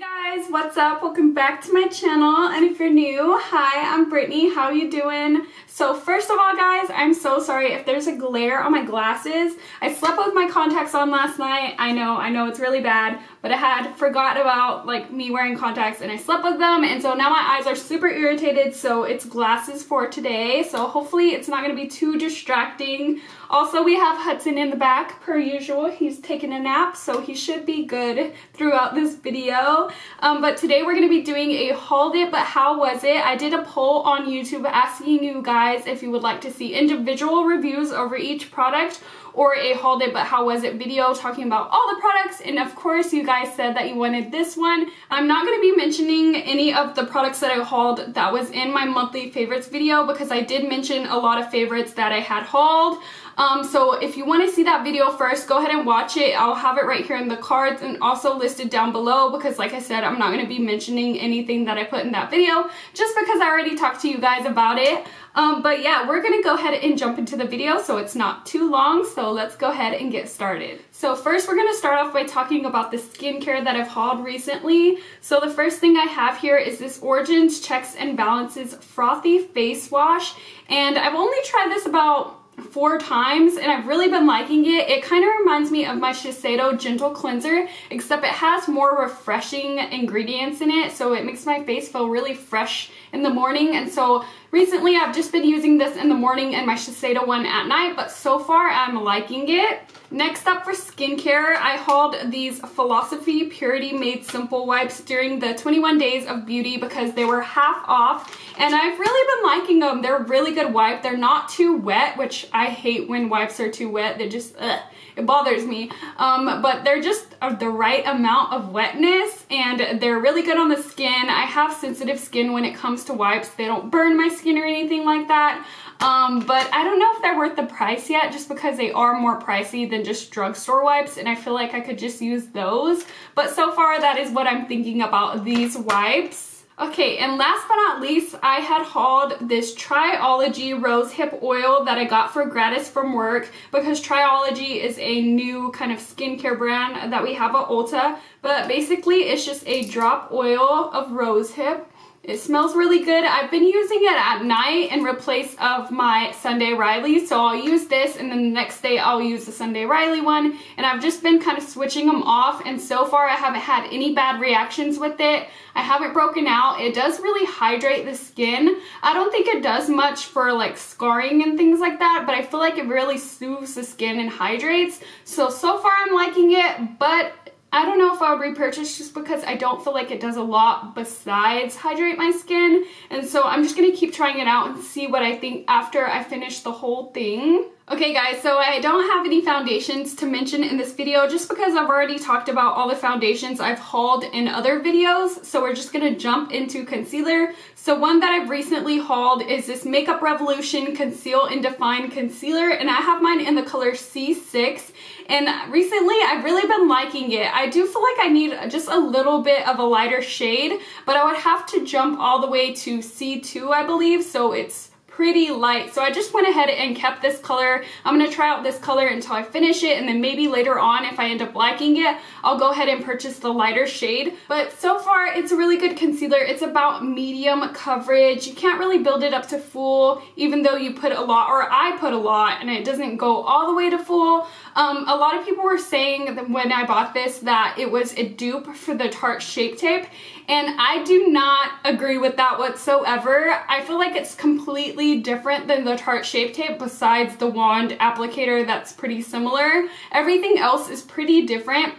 guys, what's up? Welcome back to my channel. And if you're new, hi, I'm Brittany. How are you doing? So first of all, guys, I'm so sorry if there's a glare on my glasses. I slept with my contacts on last night. I know, I know it's really bad, but I had forgot about like me wearing contacts and I slept with them. And so now my eyes are super irritated. So it's glasses for today. So hopefully it's not going to be too distracting. Also, we have Hudson in the back per usual. He's taking a nap, so he should be good throughout this video. Um, but today we're going to be doing a hauled it, but how was it? I did a poll on YouTube asking you guys if you would like to see individual reviews over each product or a hauled it but how was it video talking about all the products and of course you guys said that you wanted this one. I'm not going to be mentioning any of the products that I hauled that was in my monthly favorites video because I did mention a lot of favorites that I had hauled. Um, so if you want to see that video first, go ahead and watch it. I'll have it right here in the cards and also listed down below because like I said, I'm not going to be mentioning anything that I put in that video just because I already talked to you guys about it. Um, but yeah, we're going to go ahead and jump into the video so it's not too long. So let's go ahead and get started. So first we're going to start off by talking about the skincare that I've hauled recently. So the first thing I have here is this Origins Checks and Balances Frothy Face Wash. And I've only tried this about four times and I've really been liking it. It kind of reminds me of my Shiseido Gentle Cleanser except it has more refreshing ingredients in it so it makes my face feel really fresh in the morning and so recently I've just been using this in the morning and my Shiseido one at night but so far I'm liking it. Next up for skincare, I hauled these Philosophy Purity Made Simple wipes during the 21 Days of Beauty because they were half off and I've really been liking them. They're a really good wipe. They're not too wet, which I hate when wipes are too wet. They just, ugh, it bothers me. Um, but they're just the right amount of wetness and they're really good on the skin. I have sensitive skin when it comes to wipes. They don't burn my skin or anything like that. Um, but I don't know if they're worth the price yet just because they are more pricey than just drugstore wipes and I feel like I could just use those. But so far that is what I'm thinking about these wipes. Okay, and last but not least, I had hauled this Triology Rose Hip Oil that I got for gratis from work because Triology is a new kind of skincare brand that we have at Ulta. But basically, it's just a drop oil of rose hip it smells really good. I've been using it at night in replace of my Sunday Riley. So I'll use this and then the next day I'll use the Sunday Riley one. And I've just been kind of switching them off. And so far I haven't had any bad reactions with it. I haven't broken out. It does really hydrate the skin. I don't think it does much for like scarring and things like that. But I feel like it really soothes the skin and hydrates. So, so far I'm liking it. But I don't know if I would repurchase just because I don't feel like it does a lot besides hydrate my skin. And so I'm just going to keep trying it out and see what I think after I finish the whole thing. Okay guys, so I don't have any foundations to mention in this video just because I've already talked about all the foundations I've hauled in other videos. So we're just gonna jump into concealer. So one that I've recently hauled is this Makeup Revolution Conceal and Define Concealer and I have mine in the color C6 and recently I've really been liking it. I do feel like I need just a little bit of a lighter shade, but I would have to jump all the way to C2 I believe, so it's pretty light. So I just went ahead and kept this color. I'm going to try out this color until I finish it and then maybe later on if I end up liking it, I'll go ahead and purchase the lighter shade. But so far it's a really good concealer. It's about medium coverage. You can't really build it up to full even though you put a lot or I put a lot and it doesn't go all the way to full. Um, a lot of people were saying when I bought this that it was a dupe for the Tarte Shape Tape and I do not agree with that whatsoever. I feel like it's completely different than the Tarte Shape Tape besides the wand applicator that's pretty similar. Everything else is pretty different.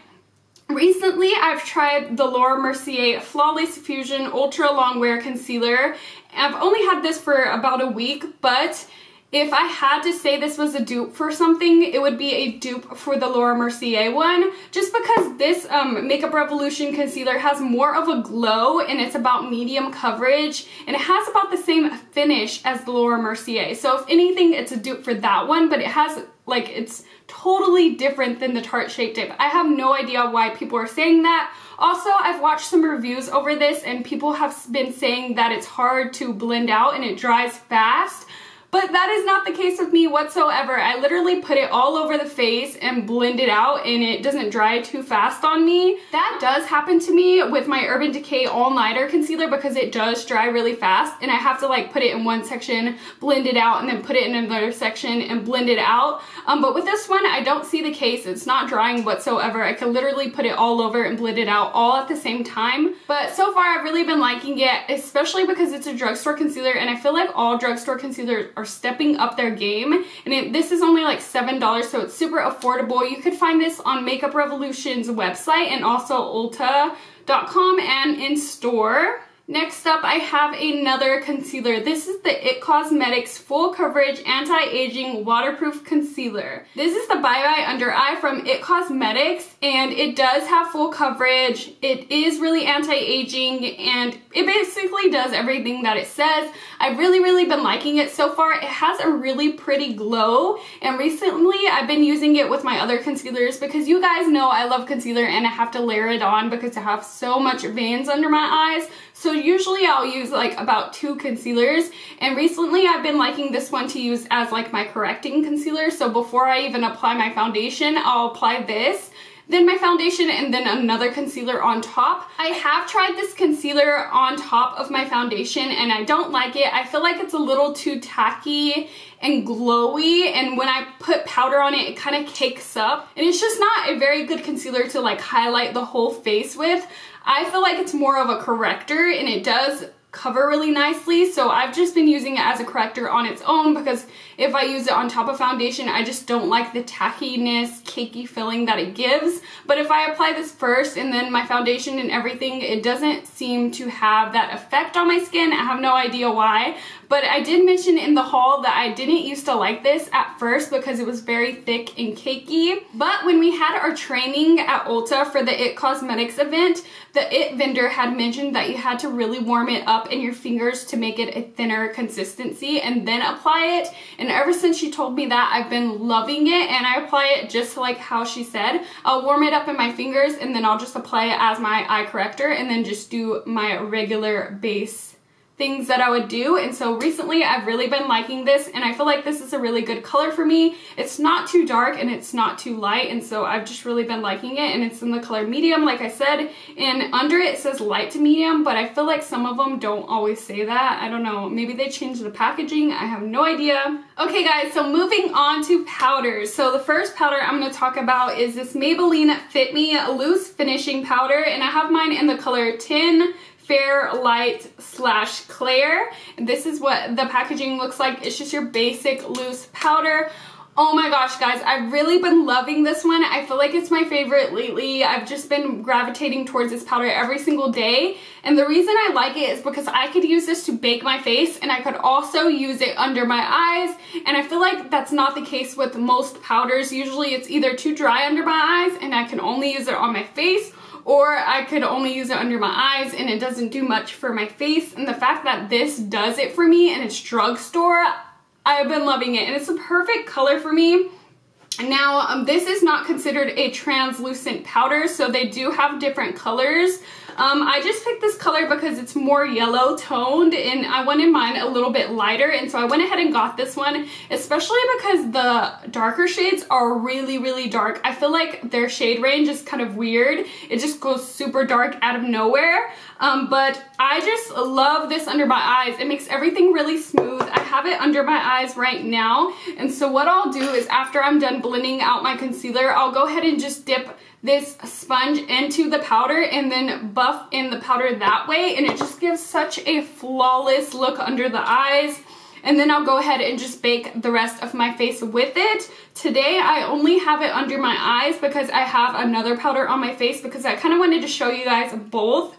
Recently, I've tried the Laura Mercier Flawless Fusion Ultra Long Wear Concealer. I've only had this for about a week, but if I had to say this was a dupe for something, it would be a dupe for the Laura Mercier one, just because this um, Makeup Revolution concealer has more of a glow and it's about medium coverage and it has about the same finish as the Laura Mercier. So if anything, it's a dupe for that one, but it has like, it's totally different than the Tarte Shape Tape. I have no idea why people are saying that. Also, I've watched some reviews over this and people have been saying that it's hard to blend out and it dries fast. But that is not the case with me whatsoever. I literally put it all over the face and blend it out and it doesn't dry too fast on me. That does happen to me with my Urban Decay All Nighter Concealer because it does dry really fast and I have to like put it in one section, blend it out, and then put it in another section and blend it out. Um, but with this one, I don't see the case. It's not drying whatsoever. I can literally put it all over and blend it out all at the same time. But so far, I've really been liking it, especially because it's a drugstore concealer and I feel like all drugstore concealers stepping up their game. And it, this is only like $7, so it's super affordable. You could find this on Makeup Revolution's website and also Ulta.com and in store. Next up, I have another concealer. This is the IT Cosmetics Full Coverage Anti-Aging Waterproof Concealer. This is the Bye Bye Under Eye from IT Cosmetics, and it does have full coverage. It is really anti-aging, and it basically does everything that it says. I've really, really been liking it so far. It has a really pretty glow, and recently I've been using it with my other concealers because you guys know I love concealer and I have to layer it on because I have so much veins under my eyes. So usually I'll use like about two concealers and recently I've been liking this one to use as like my correcting concealer. So before I even apply my foundation, I'll apply this then my foundation, and then another concealer on top. I have tried this concealer on top of my foundation and I don't like it. I feel like it's a little too tacky and glowy and when I put powder on it, it kind of cakes up. And it's just not a very good concealer to like highlight the whole face with. I feel like it's more of a corrector and it does cover really nicely so I've just been using it as a corrector on its own because if I use it on top of foundation I just don't like the tackiness cakey feeling that it gives but if I apply this first and then my foundation and everything it doesn't seem to have that effect on my skin I have no idea why but I did mention in the haul that I didn't used to like this at first because it was very thick and cakey. But when we had our training at Ulta for the IT Cosmetics event, the IT vendor had mentioned that you had to really warm it up in your fingers to make it a thinner consistency and then apply it. And ever since she told me that, I've been loving it and I apply it just like how she said. I'll warm it up in my fingers and then I'll just apply it as my eye corrector and then just do my regular base things that I would do and so recently I've really been liking this and I feel like this is a really good color for me. It's not too dark and it's not too light and so I've just really been liking it and it's in the color medium like I said and under it, says light to medium but I feel like some of them don't always say that. I don't know maybe they changed the packaging I have no idea. Okay guys so moving on to powders. So the first powder I'm going to talk about is this Maybelline Fit Me Loose Finishing Powder and I have mine in the color 10 Fair Light slash Clair. And this is what the packaging looks like. It's just your basic loose powder. Oh my gosh, guys, I've really been loving this one. I feel like it's my favorite lately. I've just been gravitating towards this powder every single day. And the reason I like it is because I could use this to bake my face and I could also use it under my eyes. And I feel like that's not the case with most powders. Usually it's either too dry under my eyes and I can only use it on my face or I could only use it under my eyes and it doesn't do much for my face. And the fact that this does it for me and it's drugstore, I've been loving it. And it's a perfect color for me. Now, um, this is not considered a translucent powder, so they do have different colors. Um, I just picked this color because it's more yellow toned and I wanted mine a little bit lighter and so I went ahead and got this one especially because the darker shades are really really dark. I feel like their shade range is kind of weird. It just goes super dark out of nowhere um, but I just love this under my eyes. It makes everything really smooth. I have it under my eyes right now and so what I'll do is after I'm done blending out my concealer I'll go ahead and just dip this sponge into the powder and then buff in the powder that way and it just gives such a flawless look under the eyes and then I'll go ahead and just bake the rest of my face with it. Today I only have it under my eyes because I have another powder on my face because I kind of wanted to show you guys both.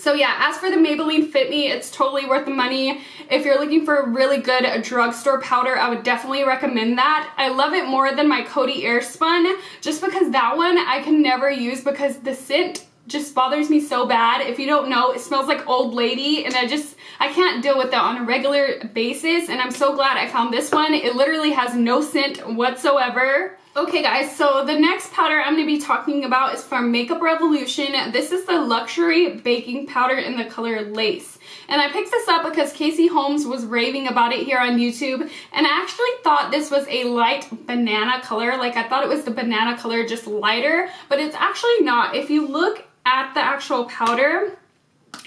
So yeah, as for the Maybelline Fit Me, it's totally worth the money. If you're looking for a really good drugstore powder, I would definitely recommend that. I love it more than my Coty Airspun, just because that one I can never use because the scent just bothers me so bad. If you don't know, it smells like old lady and I just, I can't deal with that on a regular basis and I'm so glad I found this one. It literally has no scent whatsoever. Okay guys, so the next powder I'm going to be talking about is from Makeup Revolution. This is the Luxury Baking Powder in the color Lace. And I picked this up because Casey Holmes was raving about it here on YouTube. And I actually thought this was a light banana color. Like I thought it was the banana color, just lighter. But it's actually not. If you look at the actual powder,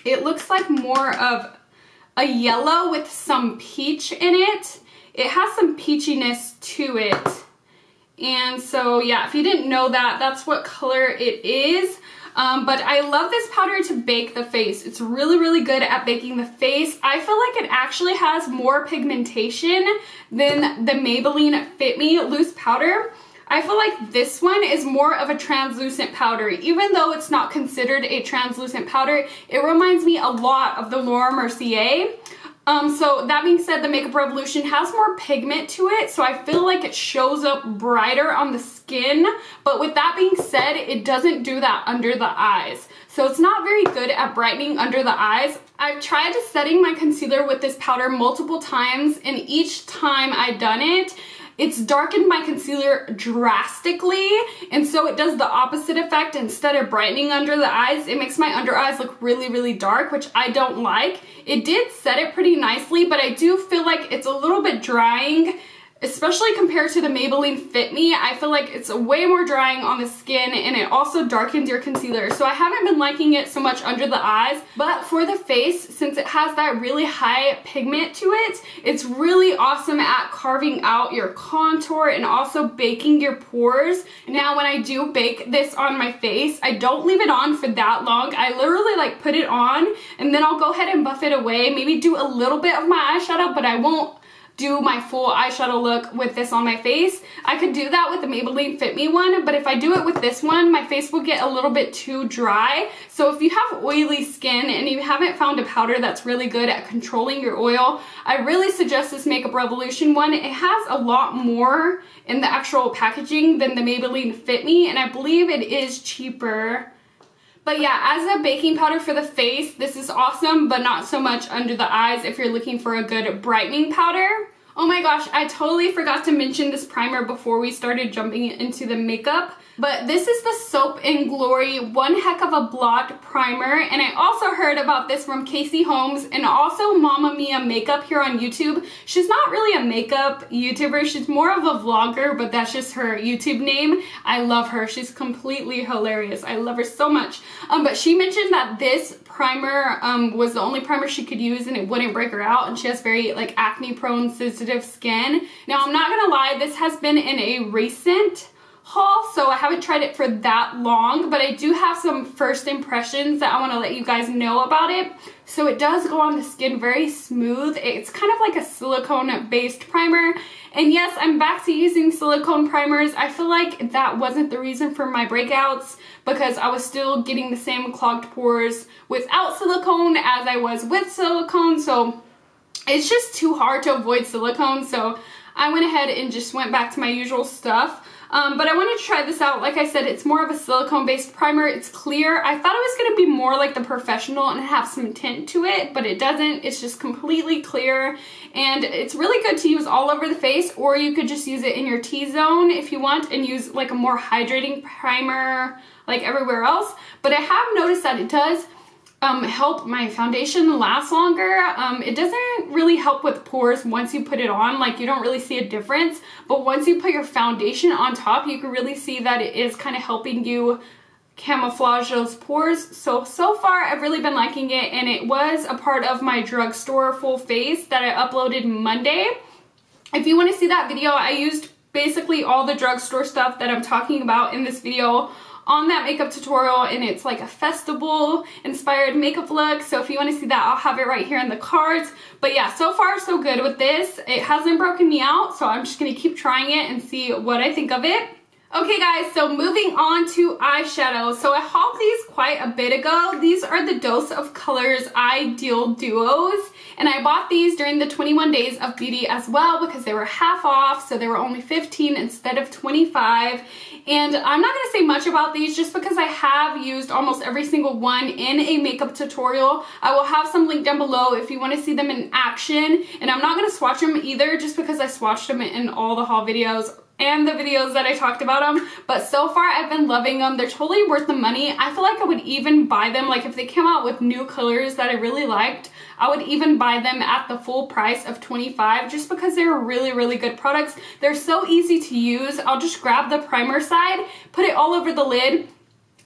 it looks like more of a yellow with some peach in it. It has some peachiness to it. And so yeah, if you didn't know that, that's what color it is. Um, but I love this powder to bake the face. It's really, really good at baking the face. I feel like it actually has more pigmentation than the Maybelline Fit Me loose powder. I feel like this one is more of a translucent powder. Even though it's not considered a translucent powder, it reminds me a lot of the Laura Mercier. Um, so that being said, the Makeup Revolution has more pigment to it, so I feel like it shows up brighter on the skin. But with that being said, it doesn't do that under the eyes. So it's not very good at brightening under the eyes. I've tried setting my concealer with this powder multiple times, and each time I've done it, it's darkened my concealer drastically and so it does the opposite effect. Instead of brightening under the eyes, it makes my under eyes look really, really dark, which I don't like. It did set it pretty nicely, but I do feel like it's a little bit drying especially compared to the Maybelline Fit Me, I feel like it's way more drying on the skin and it also darkens your concealer. So I haven't been liking it so much under the eyes, but for the face, since it has that really high pigment to it, it's really awesome at carving out your contour and also baking your pores. Now, when I do bake this on my face, I don't leave it on for that long. I literally like put it on and then I'll go ahead and buff it away, maybe do a little bit of my eyeshadow, but I won't do my full eyeshadow look with this on my face. I could do that with the Maybelline Fit Me one, but if I do it with this one, my face will get a little bit too dry. So if you have oily skin and you haven't found a powder that's really good at controlling your oil, I really suggest this Makeup Revolution one. It has a lot more in the actual packaging than the Maybelline Fit Me, and I believe it is cheaper but yeah, as a baking powder for the face, this is awesome, but not so much under the eyes if you're looking for a good brightening powder. Oh my gosh, I totally forgot to mention this primer before we started jumping into the makeup. But this is the Soap and Glory One Heck of a Blot Primer. And I also heard about this from Casey Holmes and also Mama Mia Makeup here on YouTube. She's not really a makeup YouTuber. She's more of a vlogger, but that's just her YouTube name. I love her. She's completely hilarious. I love her so much. Um, but she mentioned that this primer um, was the only primer she could use and it wouldn't break her out. And she has very like acne prone sensitive skin. Now, I'm not gonna lie, this has been in a recent haul, so I haven't tried it for that long, but I do have some first impressions that I want to let you guys know about it. So it does go on the skin very smooth. It's kind of like a silicone based primer. And yes, I'm back to using silicone primers. I feel like that wasn't the reason for my breakouts because I was still getting the same clogged pores without silicone as I was with silicone. So it's just too hard to avoid silicone. So I went ahead and just went back to my usual stuff. Um, but I wanted to try this out. Like I said, it's more of a silicone-based primer. It's clear. I thought it was going to be more like the POREfessional and have some tint to it, but it doesn't. It's just completely clear, and it's really good to use all over the face, or you could just use it in your T-zone if you want and use like a more hydrating primer like everywhere else. But I have noticed that it does um, help my foundation last longer. Um, it doesn't really help with pores once you put it on, like you don't really see a difference, but once you put your foundation on top, you can really see that it is kind of helping you camouflage those pores. So, so far I've really been liking it and it was a part of my drugstore full face that I uploaded Monday. If you want to see that video, I used basically all the drugstore stuff that I'm talking about in this video on that makeup tutorial and it's like a festival inspired makeup look. So if you want to see that, I'll have it right here in the cards. But yeah, so far so good with this. It hasn't broken me out, so I'm just to keep trying it and see what I think of it. Okay guys, so moving on to eyeshadow. So I hauled these quite a bit ago. These are the Dose of Colors Eye Deal Duos. And I bought these during the 21 Days of Beauty as well because they were half off. So they were only 15 instead of 25. And I'm not going to say much about these just because I have used almost every single one in a makeup tutorial. I will have some link down below if you want to see them in action. And I'm not going to swatch them either just because I swatched them in all the haul videos and the videos that I talked about them. But so far, I've been loving them. They're totally worth the money. I feel like I would even buy them. Like if they came out with new colors that I really liked, I would even buy them at the full price of 25 just because they're really, really good products. They're so easy to use. I'll just grab the primer side, put it all over the lid,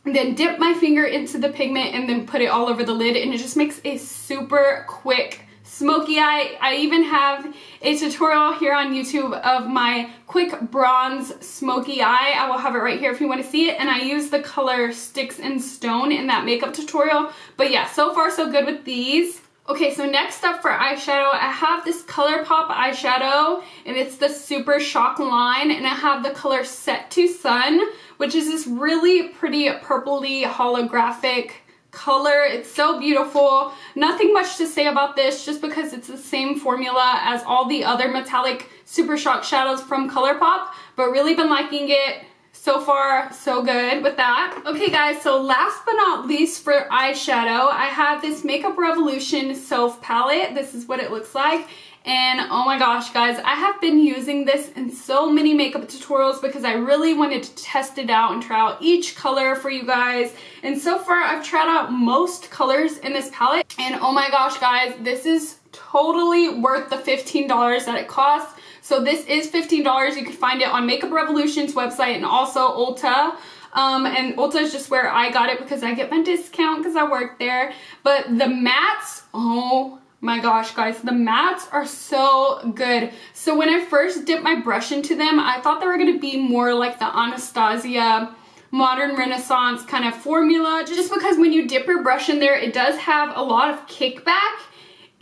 then dip my finger into the pigment and then put it all over the lid and it just makes a super quick smoky eye. I even have a tutorial here on YouTube of my quick bronze smoky eye. I will have it right here if you want to see it. And I use the color Sticks and Stone in that makeup tutorial. But yeah, so far so good with these. Okay, so next up for eyeshadow, I have this ColourPop eyeshadow, and it's the Super Shock line, and I have the color Set to Sun, which is this really pretty purpley holographic color. It's so beautiful. Nothing much to say about this just because it's the same formula as all the other metallic Super Shock shadows from ColourPop, but really been liking it. So far, so good with that. Okay guys, so last but not least for eyeshadow, I have this Makeup Revolution Soph palette. This is what it looks like. And oh my gosh, guys, I have been using this in so many makeup tutorials because I really wanted to test it out and try out each color for you guys. And so far, I've tried out most colors in this palette. And oh my gosh, guys, this is totally worth the $15 that it costs. So this is $15. You can find it on Makeup Revolution's website and also Ulta. Um, and Ulta is just where I got it because I get my discount because I work there. But the mattes, oh my gosh, guys, the mattes are so good. So when I first dipped my brush into them, I thought they were going to be more like the Anastasia modern renaissance kind of formula just because when you dip your brush in there it does have a lot of kickback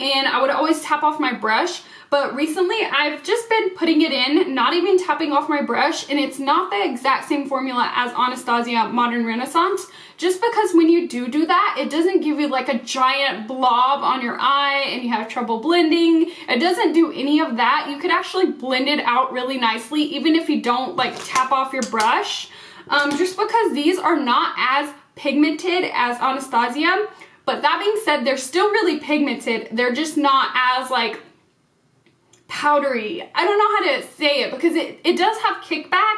and I would always tap off my brush but recently I've just been putting it in, not even tapping off my brush, and it's not the exact same formula as Anastasia Modern Renaissance, just because when you do do that, it doesn't give you like a giant blob on your eye and you have trouble blending. It doesn't do any of that. You could actually blend it out really nicely, even if you don't like tap off your brush, um, just because these are not as pigmented as Anastasia. But that being said, they're still really pigmented. They're just not as like powdery. I don't know how to say it because it, it does have kickback,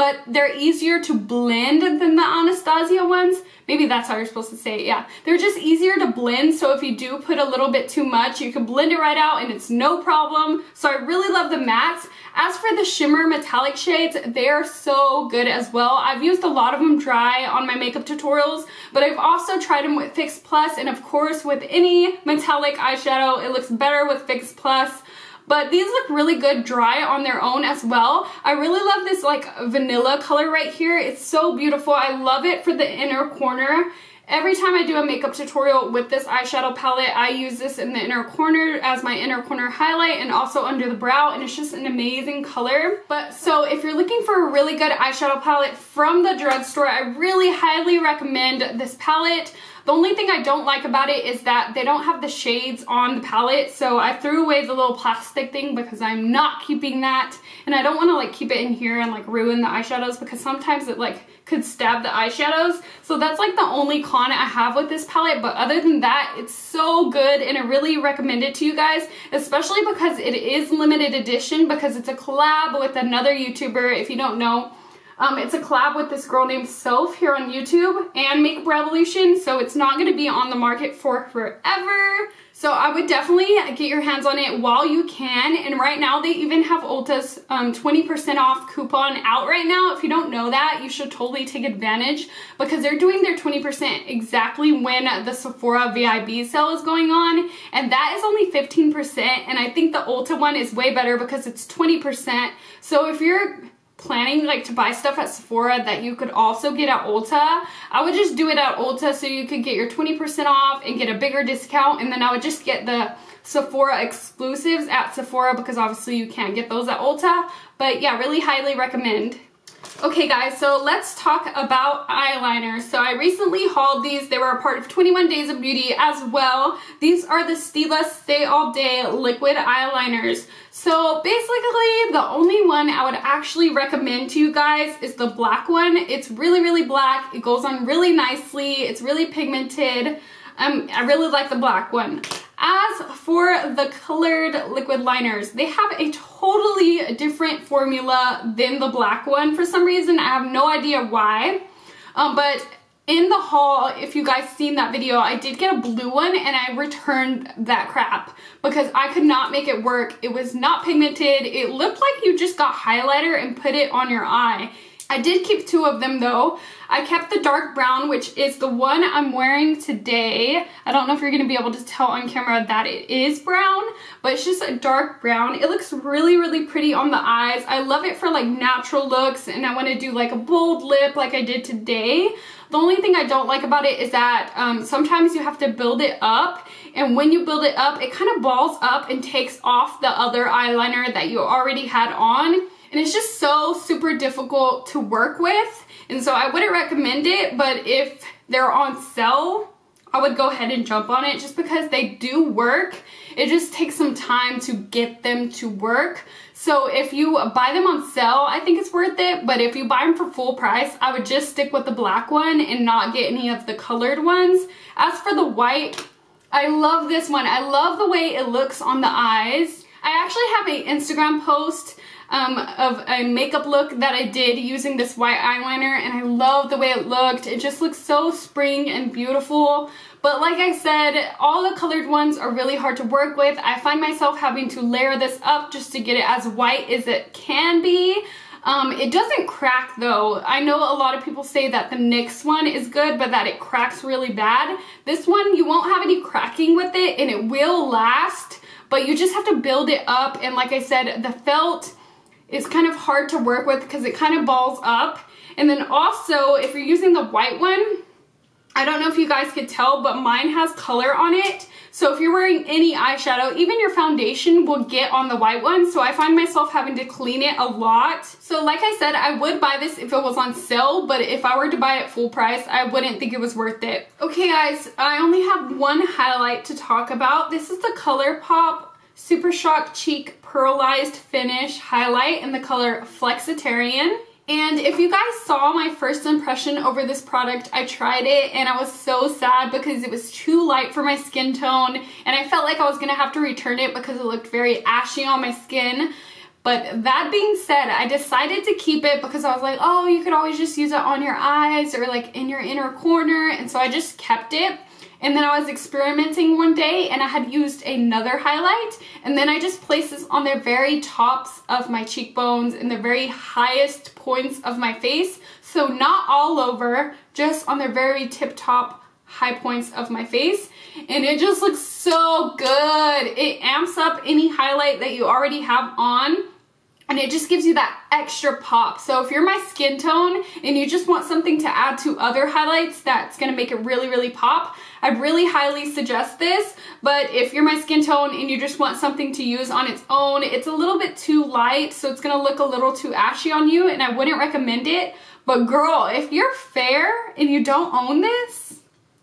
but they're easier to blend than the Anastasia ones. Maybe that's how you're supposed to say it, yeah. They're just easier to blend, so if you do put a little bit too much, you can blend it right out and it's no problem. So I really love the mattes. As for the shimmer metallic shades, they are so good as well. I've used a lot of them dry on my makeup tutorials, but I've also tried them with Fix Plus, and of course with any metallic eyeshadow, it looks better with Fix Plus. But these look really good dry on their own as well. I really love this like vanilla color right here. It's so beautiful. I love it for the inner corner. Every time I do a makeup tutorial with this eyeshadow palette, I use this in the inner corner as my inner corner highlight and also under the brow, and it's just an amazing color. But so if you're looking for a really good eyeshadow palette from the drugstore, I really highly recommend this palette. The only thing I don't like about it is that they don't have the shades on the palette, so I threw away the little plastic thing because I'm not keeping that, and I don't want to like keep it in here and like ruin the eyeshadows because sometimes it like could stab the eyeshadows. So that's like the only con I have with this palette, but other than that, it's so good and I really recommend it to you guys, especially because it is limited edition because it's a collab with another YouTuber, if you don't know. Um, it's a collab with this girl named Soph here on YouTube and Makeup Revolution, so it's not going to be on the market for forever. So I would definitely get your hands on it while you can. And right now they even have Ulta's 20% um, off coupon out right now. If you don't know that, you should totally take advantage because they're doing their 20% exactly when the Sephora VIB sale is going on. And that is only 15%. And I think the Ulta one is way better because it's 20%. So if you're planning like to buy stuff at Sephora that you could also get at Ulta, I would just do it at Ulta so you could get your 20% off and get a bigger discount and then I would just get the Sephora exclusives at Sephora because obviously you can't get those at Ulta. But yeah, really highly recommend. Okay guys, so let's talk about eyeliners. So I recently hauled these. They were a part of 21 Days of Beauty as well. These are the Stila Stay All Day Liquid Eyeliners. So basically, the only one I would actually recommend to you guys is the black one. It's really, really black. It goes on really nicely. It's really pigmented. Um, I really like the black one. As for the colored liquid liners, they have a totally different formula than the black one for some reason. I have no idea why. Um, but in the haul, if you guys seen that video, I did get a blue one and I returned that crap because I could not make it work. It was not pigmented. It looked like you just got highlighter and put it on your eye. I did keep two of them though. I kept the dark brown, which is the one I'm wearing today. I don't know if you're gonna be able to tell on camera that it is brown, but it's just a dark brown. It looks really, really pretty on the eyes. I love it for like natural looks and I wanna do like a bold lip like I did today. The only thing I don't like about it is that um, sometimes you have to build it up and when you build it up, it kind of balls up and takes off the other eyeliner that you already had on. And it's just so super difficult to work with. And so I wouldn't recommend it, but if they're on sale, I would go ahead and jump on it just because they do work. It just takes some time to get them to work. So if you buy them on sale, I think it's worth it. But if you buy them for full price, I would just stick with the black one and not get any of the colored ones. As for the white, I love this one. I love the way it looks on the eyes. I actually have an Instagram post um, of a makeup look that I did using this white eyeliner and I love the way it looked. It just looks so spring and beautiful. But like I said, all the colored ones are really hard to work with. I find myself having to layer this up just to get it as white as it can be. Um, it doesn't crack though. I know a lot of people say that the NYX one is good, but that it cracks really bad. This one, you won't have any cracking with it and it will last, but you just have to build it up. And like I said, the felt is kind of hard to work with because it kind of balls up. And then also, if you're using the white one, I don't know if you guys could tell, but mine has color on it. So if you're wearing any eyeshadow, even your foundation will get on the white one. So I find myself having to clean it a lot. So like I said, I would buy this if it was on sale, but if I were to buy it full price, I wouldn't think it was worth it. Okay guys, I only have one highlight to talk about. This is the ColourPop Super Shock Cheek Pearlized Finish Highlight in the color Flexitarian. And if you guys saw my first impression over this product, I tried it and I was so sad because it was too light for my skin tone and I felt like I was gonna have to return it because it looked very ashy on my skin. But that being said, I decided to keep it because I was like, oh, you could always just use it on your eyes or like in your inner corner. And so I just kept it. And then I was experimenting one day and I had used another highlight and then I just placed this on the very tops of my cheekbones and the very highest points of my face. So not all over, just on the very tip top high points of my face. And it just looks so good. It amps up any highlight that you already have on and it just gives you that extra pop. So if you're my skin tone and you just want something to add to other highlights that's gonna make it really, really pop, I'd really highly suggest this. But if you're my skin tone and you just want something to use on its own, it's a little bit too light, so it's gonna look a little too ashy on you and I wouldn't recommend it. But girl, if you're fair and you don't own this,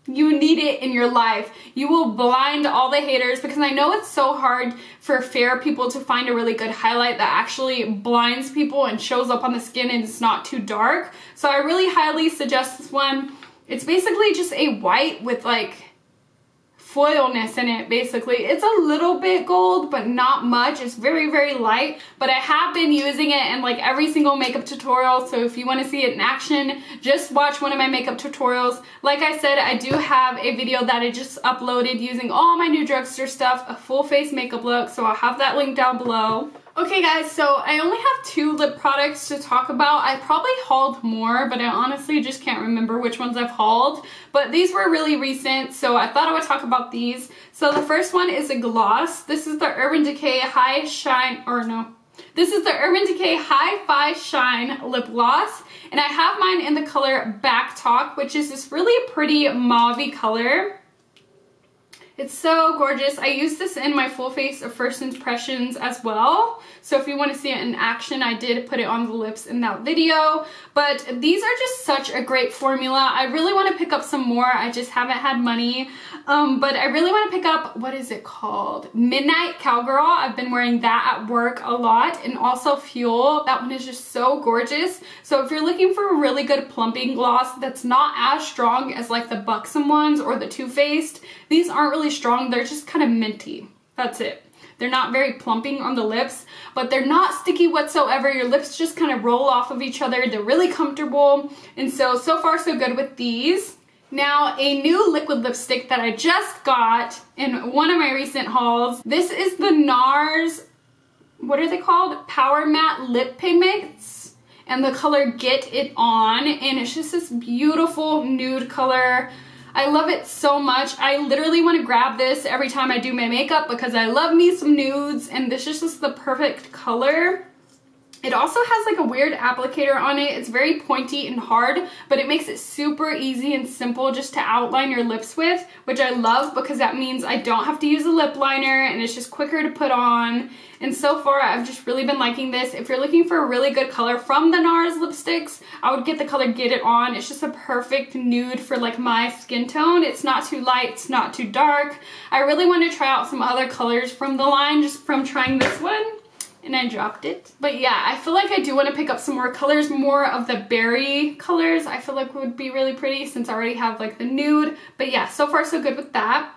you need it in your life. You will blind all the haters because I know it's so hard for fair people to find a really good highlight that actually blinds people and shows up on the skin and it's not too dark. So I really highly suggest this one. It's basically just a white with like foilness in it basically. It's a little bit gold but not much. It's very very light but I have been using it in like every single makeup tutorial so if you want to see it in action just watch one of my makeup tutorials. Like I said I do have a video that I just uploaded using all my new drugstore stuff, a full face makeup look so I'll have that link down below. Okay guys, so I only have two lip products to talk about. I probably hauled more, but I honestly just can't remember which ones I've hauled. But these were really recent, so I thought I would talk about these. So the first one is a gloss. This is the Urban Decay High Shine, or no, this is the Urban Decay Hi-Fi Shine Lip Gloss, and I have mine in the color Back Talk, which is this really pretty mauve color. It's so gorgeous. I use this in my full face of first impressions as well. So if you want to see it in action, I did put it on the lips in that video. But these are just such a great formula. I really want to pick up some more. I just haven't had money. Um, but I really want to pick up, what is it called? Midnight Cowgirl. I've been wearing that at work a lot. And also Fuel. That one is just so gorgeous. So if you're looking for a really good plumping gloss that's not as strong as like the Buxom ones or the Too Faced, these aren't really really strong. They're just kind of minty. That's it. They're not very plumping on the lips, but they're not sticky whatsoever. Your lips just kind of roll off of each other. They're really comfortable. And so, so far so good with these. Now, a new liquid lipstick that I just got in one of my recent hauls. This is the NARS, what are they called? Power Matte Lip Pigments. And the color Get It On. And it's just this beautiful nude color. I love it so much. I literally want to grab this every time I do my makeup because I love me some nudes and this is just the perfect color. It also has like a weird applicator on it. It's very pointy and hard, but it makes it super easy and simple just to outline your lips with, which I love because that means I don't have to use a lip liner and it's just quicker to put on. And so far, I've just really been liking this. If you're looking for a really good color from the NARS lipsticks, I would get the color Get It On. It's just a perfect nude for like my skin tone. It's not too light, it's not too dark. I really want to try out some other colors from the line just from trying this one and I dropped it. But yeah, I feel like I do want to pick up some more colors, more of the berry colors I feel like would be really pretty since I already have like the nude. But yeah, so far so good with that.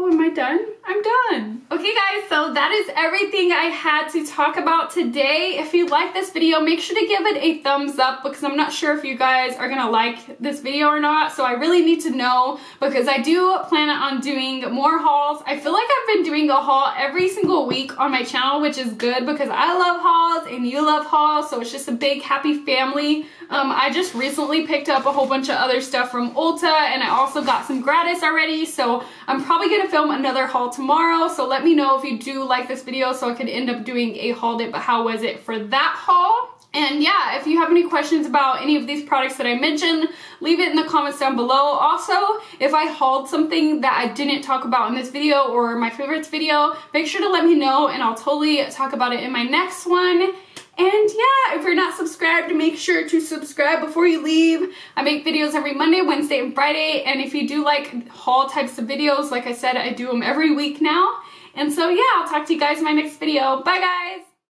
Oh, am I done? I'm done. Okay guys, so that is everything I had to talk about today. If you like this video, make sure to give it a thumbs up because I'm not sure if you guys are gonna like this video or not. So I really need to know because I do plan on doing more hauls. I feel like I've been doing a haul every single week on my channel, which is good because I love hauls and you love hauls. So it's just a big happy family. Um, I just recently picked up a whole bunch of other stuff from Ulta and I also got some gratis already. So I'm probably gonna film another haul tomorrow. So let me know if you do like this video so I could end up doing a haul it, but how was it for that haul? And yeah, if you have any questions about any of these products that I mentioned, leave it in the comments down below. Also, if I hauled something that I didn't talk about in this video or my favorites video, make sure to let me know and I'll totally talk about it in my next one. And yeah, if you're not subscribed, make sure to subscribe before you leave. I make videos every Monday, Wednesday, and Friday. And if you do like haul types of videos, like I said, I do them every week now. And so yeah, I'll talk to you guys in my next video. Bye guys!